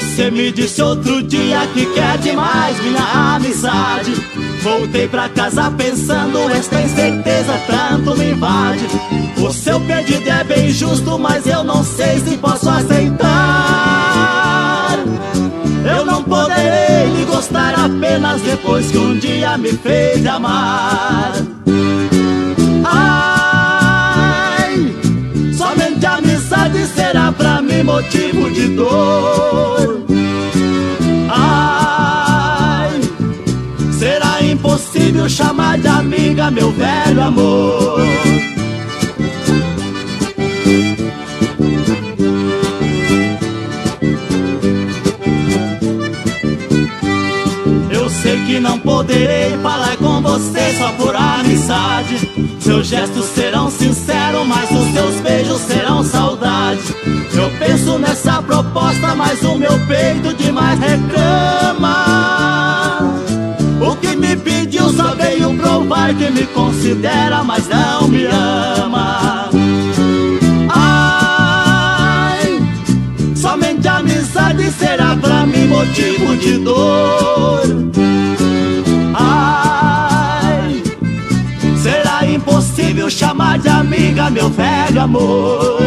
Você me disse outro dia que quer demais minha amizade. Voltei pra casa pensando, esta incerteza tanto me invade. O seu pedido é bem justo, mas eu não sei se posso aceitar. Eu não poderei lhe gostar apenas depois que um dia me fez amar. Motivo de dor. Ai, será impossível chamar de amiga meu velho amor. que não poderei falar com você só por amizade. Seus gestos serão sinceros, mas os seus beijos serão demais reclama. O que me pediu só veio provar que me considera, mas não me ama. Ai, somente a amizade será pra mim motivo de dor. impossível chamar de amiga meu velho amor